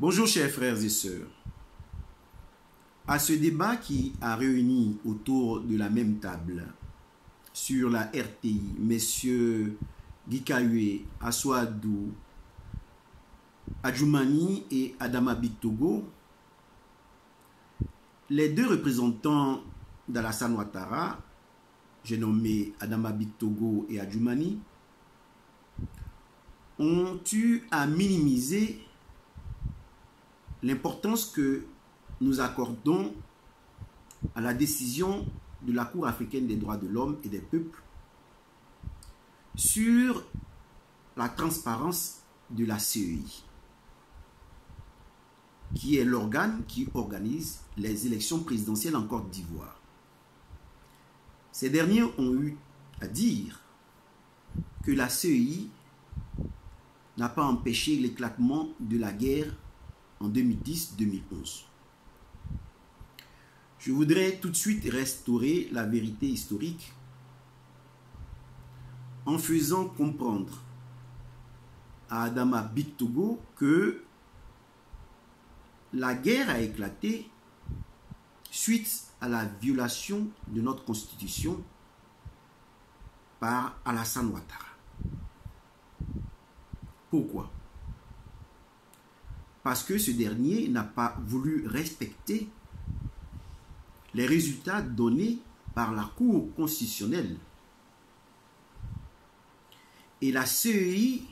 Bonjour chers frères et sœurs. À ce débat qui a réuni autour de la même table sur la RTI, messieurs Gikawe, Aswadou, Adjoumani et Adama Bitogo, les deux représentants d'Alassane Ouattara, j'ai nommé Adama Bitogo et Adjoumani, ont eu à minimiser l'importance que nous accordons à la décision de la Cour africaine des droits de l'homme et des peuples sur la transparence de la CEI, qui est l'organe qui organise les élections présidentielles en Côte d'Ivoire. Ces derniers ont eu à dire que la CEI n'a pas empêché l'éclatement de la guerre en 2010-2011. Je voudrais tout de suite restaurer la vérité historique en faisant comprendre à Adama Bitogo que la guerre a éclaté suite à la violation de notre constitution par Alassane Ouattara. Pourquoi? Parce que ce dernier n'a pas voulu respecter les résultats donnés par la Cour constitutionnelle. Et la CEI,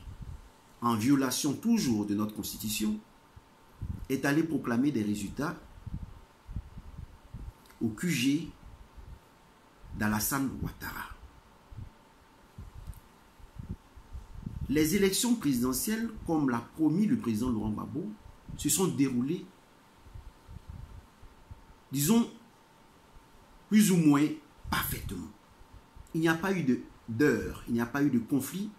en violation toujours de notre Constitution, est allée proclamer des résultats au QG d'Alassane Ouattara. Les élections présidentielles, comme l'a promis le président Laurent Gbagbo, se sont déroulées, disons, plus ou moins parfaitement. Il n'y a pas eu d'heure, il n'y a pas eu de conflit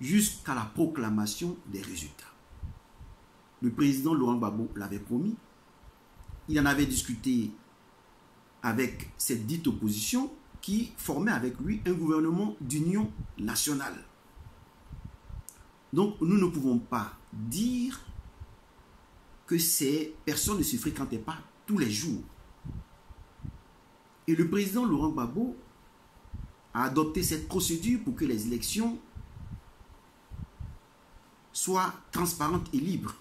jusqu'à la proclamation des résultats. Le président Laurent Gbagbo l'avait promis. Il en avait discuté avec cette dite opposition qui formait avec lui un gouvernement d'union nationale. Donc nous ne pouvons pas dire que ces personnes ne se fréquentaient pas tous les jours. Et le président Laurent Gbagbo a adopté cette procédure pour que les élections soient transparentes et libres.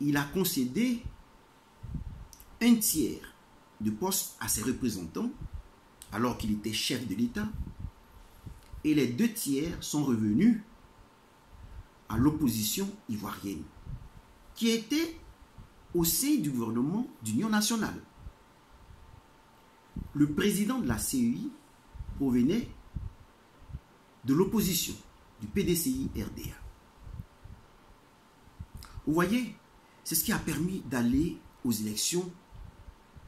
Il a concédé un tiers de poste à ses représentants alors qu'il était chef de l'État et les deux tiers sont revenus à l'opposition ivoirienne qui était au sein du gouvernement d'union nationale le président de la CEI provenait de l'opposition, du PDCI RDA. Vous voyez, c'est ce qui a permis d'aller aux élections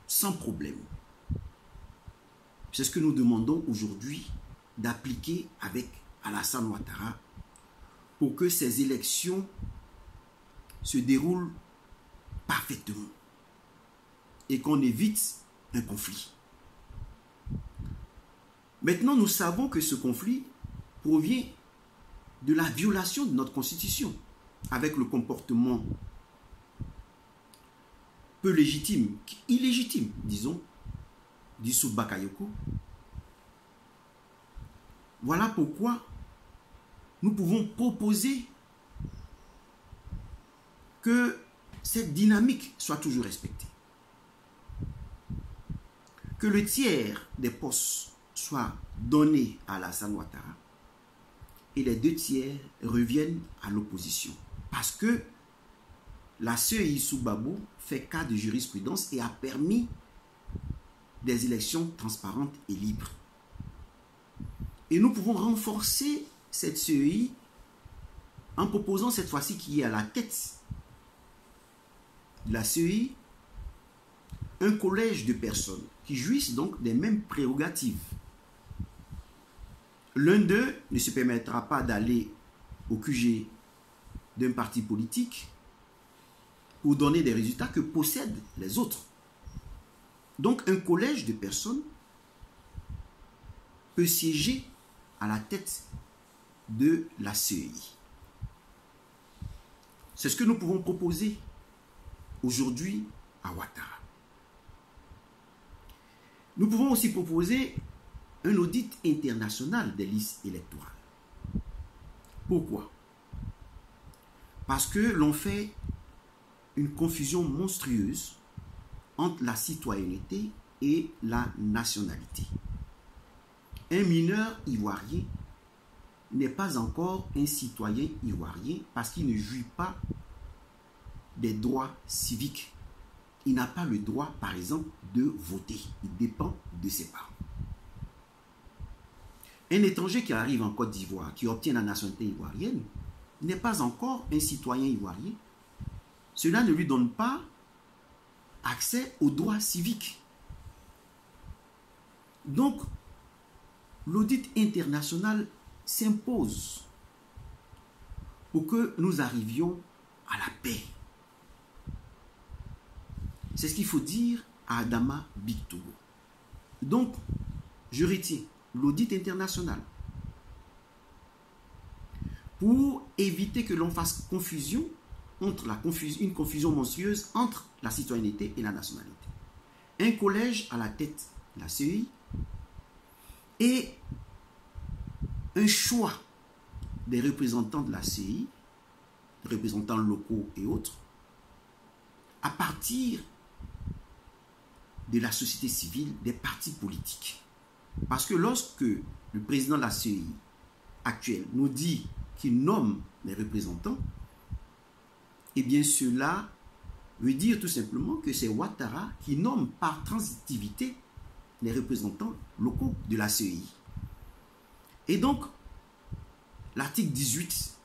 sans problème. C'est ce que nous demandons aujourd'hui d'appliquer avec Alassane Ouattara pour que ces élections se déroulent parfaitement et qu'on évite un conflit. Maintenant, nous savons que ce conflit provient de la violation de notre constitution, avec le comportement peu légitime, illégitime, disons, d'Issou Bakayoko. Voilà pourquoi nous pouvons proposer que cette dynamique soit toujours respectée. Que le tiers des postes soit donné à la Ouattara et les deux tiers reviennent à l'opposition. Parce que la CEI Soubabou fait cas de jurisprudence et a permis des élections transparentes et libres. Et nous pouvons renforcer cette CEI en proposant cette fois-ci qui est à la tête de la CEI un collège de personnes qui jouissent donc des mêmes prérogatives L'un d'eux ne se permettra pas d'aller au QG d'un parti politique pour donner des résultats que possèdent les autres. Donc un collège de personnes peut siéger à la tête de la CEI. C'est ce que nous pouvons proposer aujourd'hui à Ouattara. Nous pouvons aussi proposer un audit international des listes électorales. Pourquoi? Parce que l'on fait une confusion monstrueuse entre la citoyenneté et la nationalité. Un mineur ivoirien n'est pas encore un citoyen ivoirien parce qu'il ne jouit pas des droits civiques. Il n'a pas le droit, par exemple, de voter. Il dépend de ses parents. Un étranger qui arrive en Côte d'Ivoire, qui obtient la nationalité ivoirienne, n'est pas encore un citoyen ivoirien. Cela ne lui donne pas accès aux droits civiques. Donc, l'audit international s'impose pour que nous arrivions à la paix. C'est ce qu'il faut dire à Adama Bictogo. Donc, je retiens l'audit international pour éviter que l'on fasse confusion entre la confusion, une confusion monstrueuse entre la citoyenneté et la nationalité. Un collège à la tête de la CEI et un choix des représentants de la CI, représentants locaux et autres, à partir de la société civile, des partis politiques. Parce que lorsque le président de la CEI actuel nous dit qu'il nomme les représentants, eh bien cela veut dire tout simplement que c'est Ouattara qui nomme par transitivité les représentants locaux de la CEI. Et donc, l'article 18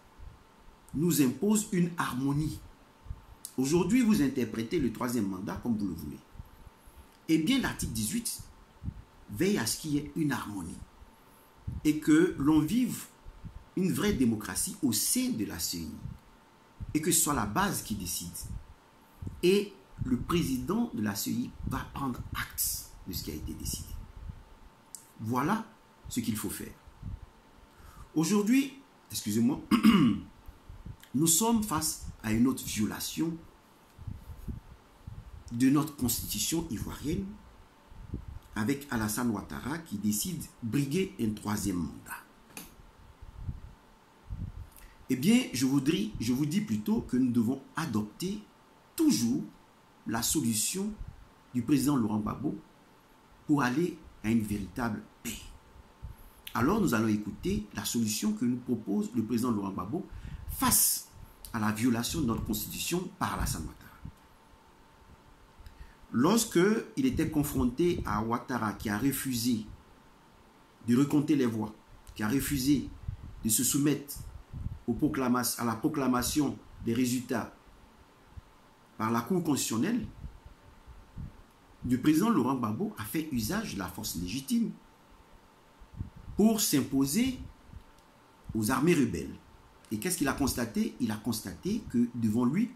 nous impose une harmonie. Aujourd'hui, vous interprétez le troisième mandat comme vous le voulez. Eh bien, l'article 18 veille à ce qu'il y ait une harmonie et que l'on vive une vraie démocratie au sein de la CEI et que ce soit la base qui décide. Et le président de la CEI va prendre acte de ce qui a été décidé. Voilà ce qu'il faut faire. Aujourd'hui, excusez-moi, nous sommes face à une autre violation de notre constitution ivoirienne avec Alassane Ouattara qui décide briguer un troisième mandat. Eh bien, je, voudrais, je vous dis plutôt que nous devons adopter toujours la solution du président Laurent Gbagbo pour aller à une véritable paix alors nous allons écouter la solution que nous propose le président Laurent Gbagbo face à la violation de notre constitution par Alassane Ouattara. Lorsque il était confronté à Ouattara qui a refusé de recompter les voix, qui a refusé de se soumettre à la proclamation des résultats par la Cour constitutionnelle, le président Laurent Gbagbo a fait usage de la force légitime pour s'imposer aux armées rebelles. Et qu'est-ce qu'il a constaté? Il a constaté que devant lui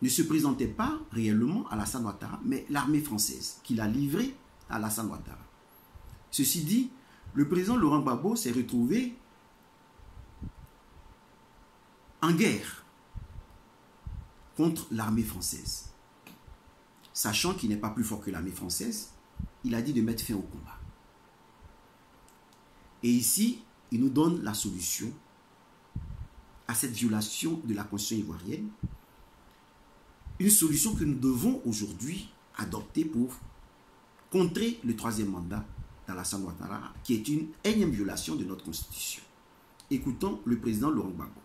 ne se présentait pas réellement Alassane Ouattara, mais l'armée française qu'il a livrée à Alassane Ouattara. Ceci dit, le président Laurent Gbagbo s'est retrouvé en guerre contre l'armée française. Sachant qu'il n'est pas plus fort que l'armée française, il a dit de mettre fin au combat. Et ici, il nous donne la solution à cette violation de la Constitution ivoirienne. Une solution que nous devons aujourd'hui adopter pour contrer le troisième mandat d'Alassane Ouattara, qui est une énième violation de notre Constitution. Écoutons le président Laurent Gbagbo.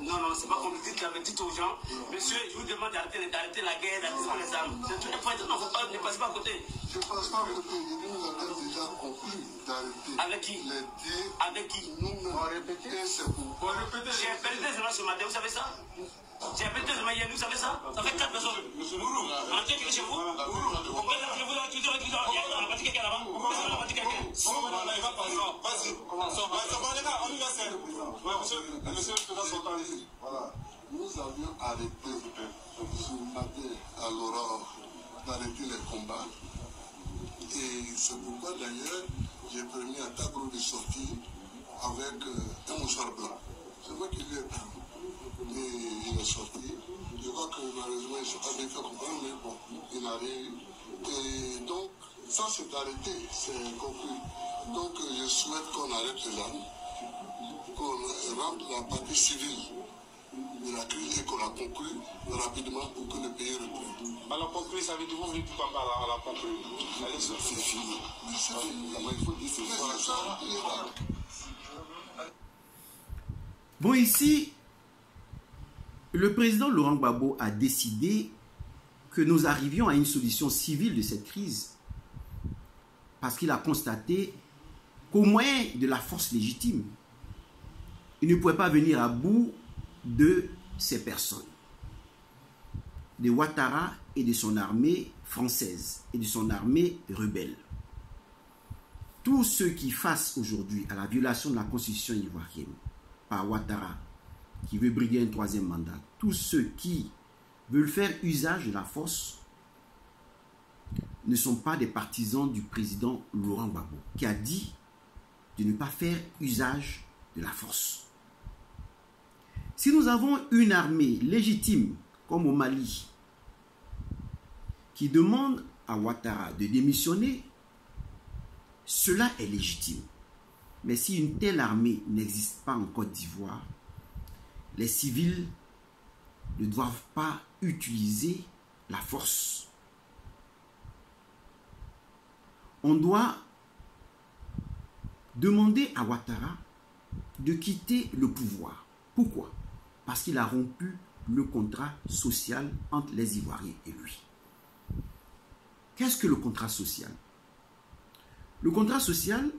Non, non, c'est pas comme vous dites là, dites aux gens, monsieur, je vous demande d'arrêter la guerre, d'arrêter les armes. Non, ne passez pas à côté. Je ne passe pas à côté. Nous avons déjà conclu d'arrêter. Avec qui Avec qui Nous on répété, c'est pour. J'ai perdu des ce matin, vous savez ça J'ai perdu des hier, vous savez ça Ça fait 4 personnes. Monsieur tête chez vous là, je vous ai tué avec vous Il y a battu quelqu'un là-bas Pourquoi ça a battu quelqu'un Vas-y, commençons. Monsieur le président ici. Voilà. Nous avions arrêté ce matin à l'aurore d'arrêter les combats Et c'est pourquoi d'ailleurs j'ai permis à Tagro de sortir avec euh, un mouchoir blanc. C'est moi qui lui ai permis. Et il est sorti. Je crois que malheureusement il ne s'est pas bien fait comprendre, mais bon, il n'a rien eu. Et donc, ça s'est arrêté, c'est conclu. Donc je souhaite qu'on arrête cela, qu'on rentre la partie civile de la crise et qu'on la conclue rapidement pour que le pays reprenne. Alors conclu, ça veut dire vous venez tout en bas là, on la conclue. Allez, C'est fini. Mais c'est fini. Il faut dire c'est c'est ça. Bon, ici, le président Laurent Gbagbo a décidé que nous arrivions à une solution civile de cette crise parce qu'il a constaté qu'au moyen de la force légitime, il ne pouvait pas venir à bout de ces personnes, de Ouattara et de son armée française et de son armée rebelle. Tous ceux qui fassent aujourd'hui à la violation de la constitution ivoirienne par Ouattara, qui veut briguer un troisième mandat, tous ceux qui veulent faire usage de la force ne sont pas des partisans du président Laurent Gbagbo, qui a dit de ne pas faire usage de la force. Si nous avons une armée légitime, comme au Mali, qui demande à Ouattara de démissionner, cela est légitime. Mais si une telle armée n'existe pas en Côte d'Ivoire, les civils ne doivent pas utiliser la force. On doit demander à Ouattara de quitter le pouvoir. Pourquoi? Parce qu'il a rompu le contrat social entre les Ivoiriens et lui. Qu'est-ce que le contrat social? Le contrat social,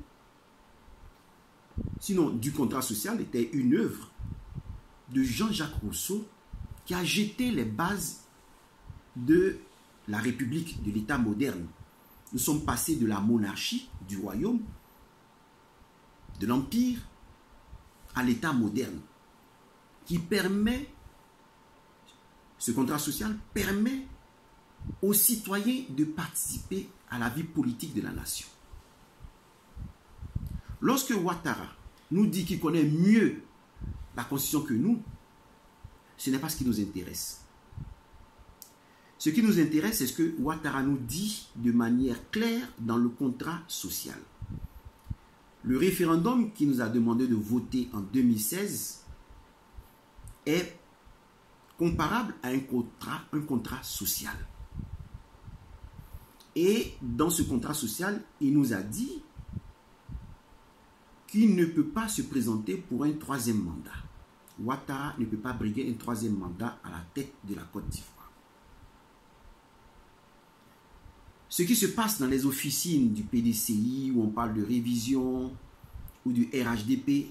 sinon du contrat social, était une œuvre de Jean-Jacques Rousseau qui a jeté les bases de la République, de l'État moderne. Nous sommes passés de la monarchie, du royaume, de l'Empire, à l'État moderne, qui permet, ce contrat social permet aux citoyens de participer à la vie politique de la nation. Lorsque Ouattara nous dit qu'il connaît mieux la constitution que nous, ce n'est pas ce qui nous intéresse. Ce qui nous intéresse, c'est ce que Ouattara nous dit de manière claire dans le contrat social. Le référendum qui nous a demandé de voter en 2016 est comparable à un contrat, un contrat social. Et dans ce contrat social, il nous a dit qu'il ne peut pas se présenter pour un troisième mandat. Ouattara ne peut pas briguer un troisième mandat à la tête de la Côte d'Ivoire. Ce qui se passe dans les officines du PDCI, où on parle de révision, ou du RHDP,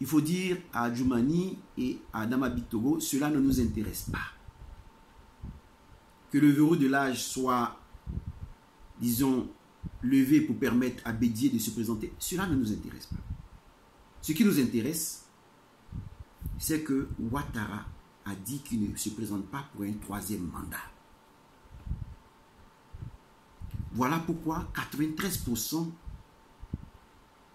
il faut dire à Djoumani et à Adama Bitogo, cela ne nous intéresse pas. Que le verrou de l'âge soit, disons, levé pour permettre à Bédier de se présenter, cela ne nous intéresse pas. Ce qui nous intéresse, c'est que Ouattara a dit qu'il ne se présente pas pour un troisième mandat. Voilà pourquoi 93%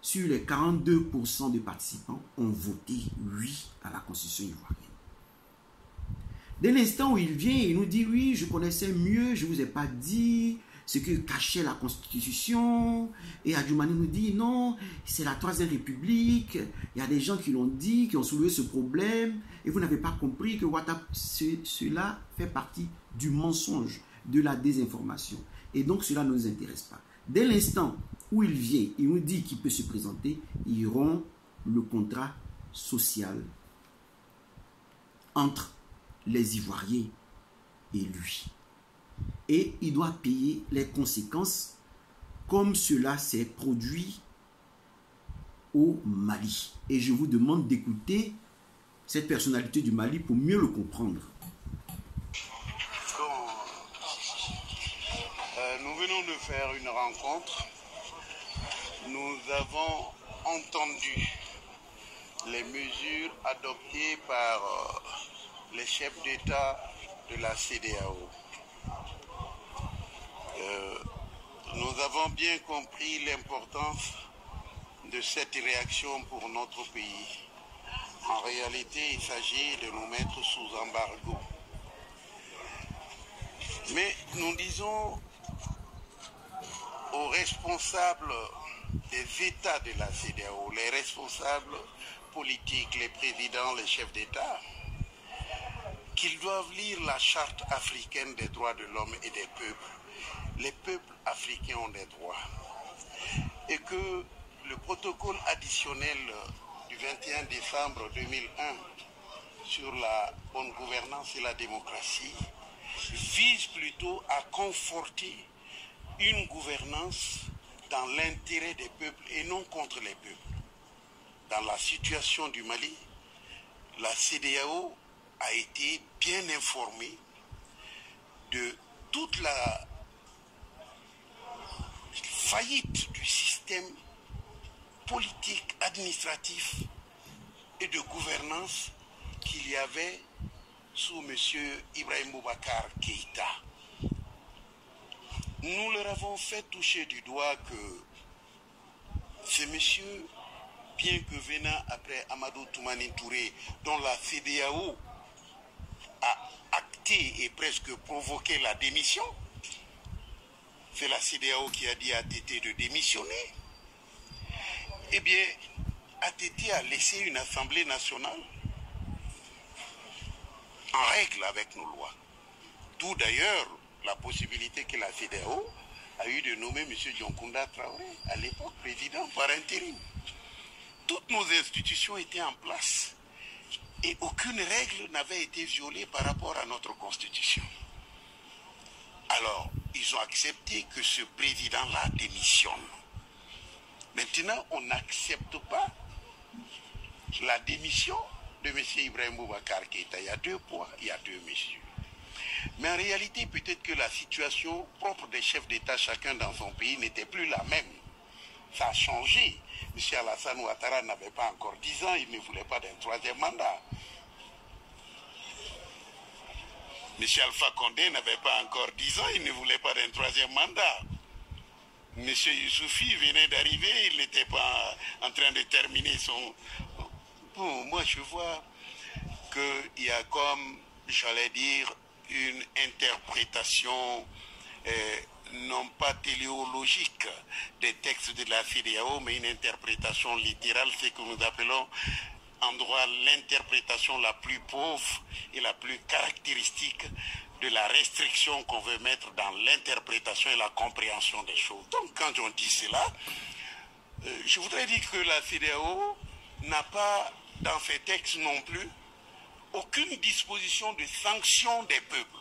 sur les 42% de participants ont voté oui à la constitution ivoirienne. Dès l'instant où il vient, il nous dit oui, je connaissais mieux, je ne vous ai pas dit ce que cachait la constitution. Et Adjoumani nous dit non, c'est la troisième république. Il y a des gens qui l'ont dit, qui ont soulevé ce problème. Et vous n'avez pas compris que Ouattara, cela fait partie du mensonge, de la désinformation. Et donc cela ne nous intéresse pas. Dès l'instant où il vient, il nous dit qu'il peut se présenter, il rompt le contrat social entre les Ivoiriens et lui. Et il doit payer les conséquences comme cela s'est produit au Mali. Et je vous demande d'écouter cette personnalité du Mali pour mieux le comprendre. Euh, nous venons de faire une rencontre. Nous avons entendu les mesures adoptées par euh, les chefs d'État de la CDAO. Euh, nous avons bien compris l'importance de cette réaction pour notre pays. En réalité, il s'agit de nous mettre sous embargo. Mais nous disons aux responsables des États de la CDAO, les responsables politiques, les présidents, les chefs d'État, qu'ils doivent lire la charte africaine des droits de l'homme et des peuples. Les peuples africains ont des droits. Et que le protocole additionnel du 21 décembre 2001 sur la bonne gouvernance et la démocratie vise plutôt à conforter une gouvernance dans l'intérêt des peuples et non contre les peuples. Dans la situation du Mali, la CDAO a été bien informée de toute la faillite du système politique, administratif et de gouvernance qu'il y avait sous M. Ibrahim Boubacar Keïta. Nous leur avons fait toucher du doigt que ce monsieur, bien que venant après Amadou Toumani Touré, dont la CDAO a acté et presque provoqué la démission, c'est la CDAO qui a dit à Tété de démissionner. Eh bien, ATT a laissé une Assemblée nationale en règle avec nos lois. D'où d'ailleurs la possibilité que la CDAO a eu de nommer M. Djonkunda Traoré, à l'époque président par intérim. Toutes nos institutions étaient en place et aucune règle n'avait été violée par rapport à notre constitution. Alors, ils ont accepté que ce président-là démissionne. Maintenant, on n'accepte pas la démission de M. Ibrahim Boubacar Keïta. Il y a deux poids, il y a deux mesures. Mais en réalité, peut-être que la situation propre des chefs d'État, chacun dans son pays, n'était plus la même. Ça a changé. M. Alassane Ouattara n'avait pas encore 10 ans, il ne voulait pas d'un troisième mandat. M. Alpha Condé n'avait pas encore 10 ans, il ne voulait pas d'un troisième mandat. M. Youssoufi venait d'arriver, il n'était pas en train de terminer son... Bon, moi je vois qu'il y a comme, j'allais dire, une interprétation euh, non pas téléologique des textes de la CDAO, mais une interprétation littérale, ce que nous appelons en droit l'interprétation la plus pauvre et la plus caractéristique de la restriction qu'on veut mettre dans l'interprétation et la compréhension des choses. Donc quand on dit cela, euh, je voudrais dire que la CDAO n'a pas dans ses textes non plus aucune disposition de sanction des peuples.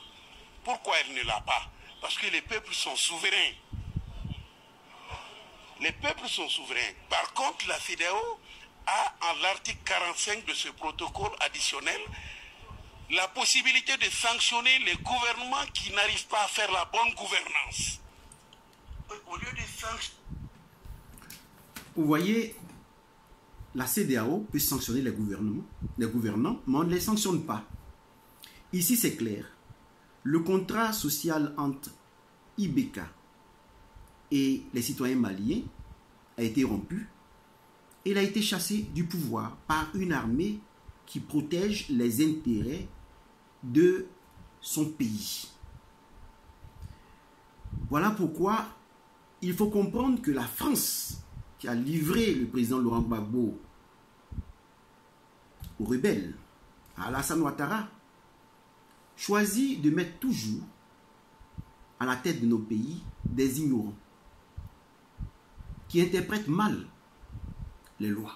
Pourquoi elle ne l'a pas? Parce que les peuples sont souverains. Les peuples sont souverains. Par contre, la CDAO a, en l'article 45 de ce protocole additionnel, la possibilité de sanctionner les gouvernements qui n'arrivent pas à faire la bonne gouvernance. Au lieu de sanctionner... Vous voyez, la CDAO peut sanctionner les gouvernements, les gouvernants, mais on ne les sanctionne pas. Ici, c'est clair. Le contrat social entre IBK et les citoyens maliens a été rompu. Il a été chassé du pouvoir par une armée qui protège les intérêts de son pays. Voilà pourquoi il faut comprendre que la France, qui a livré le président Laurent Gbagbo aux rebelles, à Alassane Ouattara, choisit de mettre toujours à la tête de nos pays des ignorants qui interprètent mal les lois.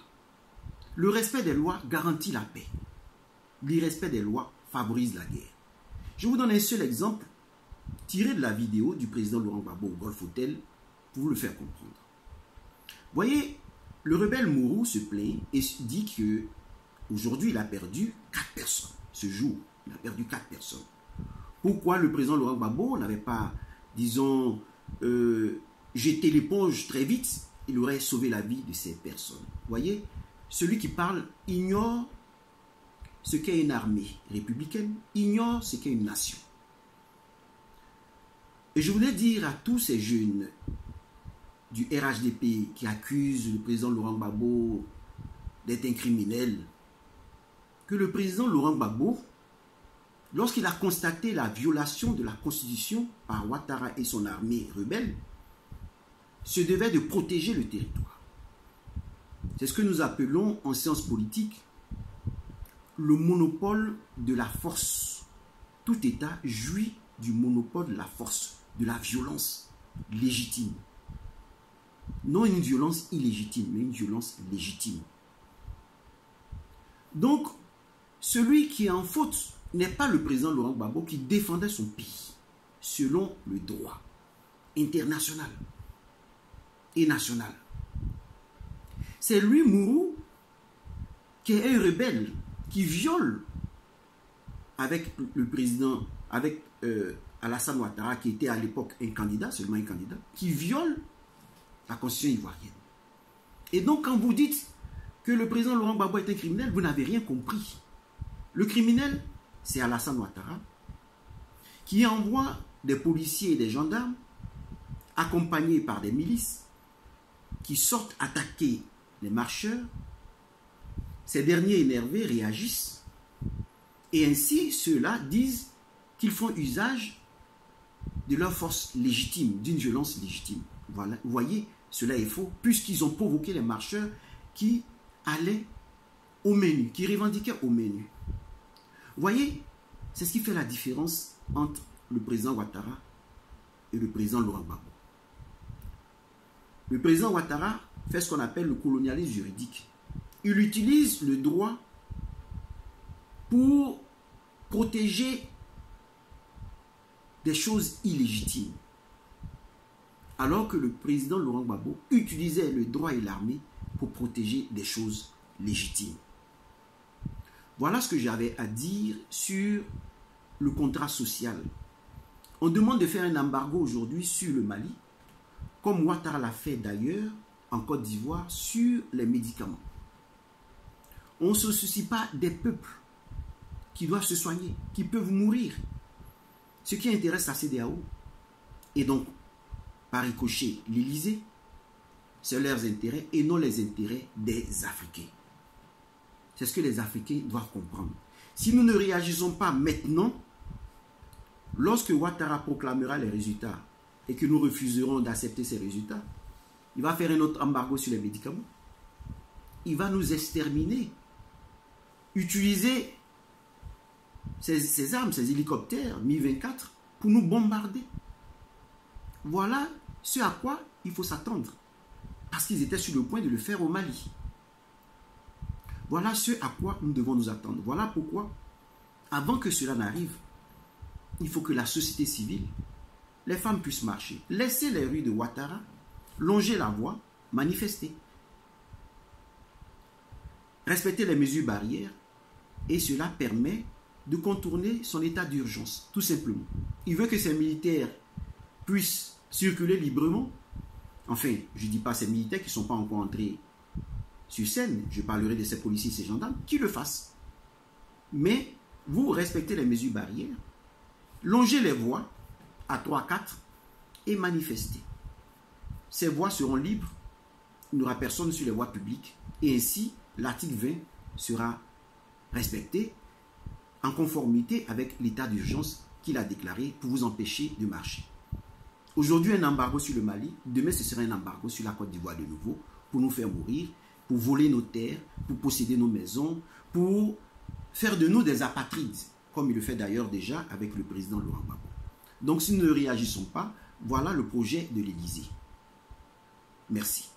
Le respect des lois garantit la paix. L'irrespect des lois favorise la guerre. Je vous donne un seul exemple tiré de la vidéo du président Laurent Gbagbo au Golf Hotel pour vous le faire comprendre. Voyez, le rebelle Mourou se plaint et dit que aujourd'hui il a perdu quatre personnes. Ce jour, il a perdu quatre personnes. Pourquoi le président Laurent Gbagbo n'avait pas, disons, euh, jeté l'éponge très vite? Il aurait sauvé la vie de ces personnes. Voyez, celui qui parle ignore ce qu'est une armée républicaine, ignore ce qu'est une nation. Et je voulais dire à tous ces jeunes du RHDP qui accuse le président Laurent Gbagbo d'être un criminel, que le président Laurent Gbagbo, lorsqu'il a constaté la violation de la Constitution par Ouattara et son armée rebelle, se devait de protéger le territoire. C'est ce que nous appelons en sciences politiques le monopole de la force. Tout État jouit du monopole de la force, de la violence légitime. Non une violence illégitime, mais une violence légitime. Donc, celui qui est en faute n'est pas le président Laurent Gbagbo qui défendait son pays selon le droit international et national. C'est lui, Mourou, qui est un rebelle, qui viole avec le président, avec euh, Alassane Ouattara, qui était à l'époque un candidat, seulement un candidat, qui viole la constitution ivoirienne. Et donc, quand vous dites que le président Laurent Gbagbo est un criminel, vous n'avez rien compris. Le criminel, c'est Alassane Ouattara, qui envoie des policiers et des gendarmes, accompagnés par des milices, qui sortent attaquer les marcheurs. Ces derniers énervés réagissent. Et ainsi, ceux-là disent qu'ils font usage de leur force légitime, d'une violence légitime. Voilà. Vous voyez, cela est faux, puisqu'ils ont provoqué les marcheurs qui allaient au menu, qui revendiquaient au menu. Voyez, c'est ce qui fait la différence entre le président Ouattara et le président Laurent. Le président Ouattara fait ce qu'on appelle le colonialisme juridique. Il utilise le droit pour protéger des choses illégitimes. Alors que le président Laurent Gbagbo utilisait le droit et l'armée pour protéger des choses légitimes. Voilà ce que j'avais à dire sur le contrat social. On demande de faire un embargo aujourd'hui sur le Mali, comme Ouattara l'a fait d'ailleurs en Côte d'Ivoire sur les médicaments. On ne se soucie pas des peuples qui doivent se soigner, qui peuvent mourir. Ce qui intéresse la CDAO, et donc par ricochet l'Élysée, c'est leurs intérêts et non les intérêts des Africains. C'est ce que les Africains doivent comprendre. Si nous ne réagissons pas maintenant, lorsque Ouattara proclamera les résultats et que nous refuserons d'accepter ces résultats, il va faire un autre embargo sur les médicaments. Il va nous exterminer. Utiliser ces, armes, ces hélicoptères Mi-24 pour nous bombarder. Voilà ce à quoi il faut s'attendre. Parce qu'ils étaient sur le point de le faire au Mali. Voilà ce à quoi nous devons nous attendre. Voilà pourquoi, avant que cela n'arrive, il faut que la société civile, les femmes puissent marcher, laisser les rues de Ouattara, longer la voie, manifester, respecter les mesures barrières, et cela permet de contourner son état d'urgence, tout simplement. Il veut que ces militaires puissent circuler librement. Enfin, je ne dis pas ces militaires qui ne sont pas encore entrés sur scène, je parlerai de ces policiers ces gendarmes, qui le fassent. Mais vous respectez les mesures barrières, longez les voies à 3-4 et manifestez. Ces voies seront libres, il n'y aura personne sur les voies publiques, et ainsi l'article 20 sera respecté en conformité avec l'état d'urgence qu'il a déclaré pour vous empêcher de marcher. Aujourd'hui, un embargo sur le Mali, demain ce sera un embargo sur la Côte d'Ivoire de nouveau pour nous faire mourir, pour voler nos terres, pour posséder nos maisons, pour faire de nous des apatrides, comme il le fait d'ailleurs déjà avec le président Laurent Gbagbo. Donc si nous ne réagissons pas, voilà le projet de l'Élysée. Merci.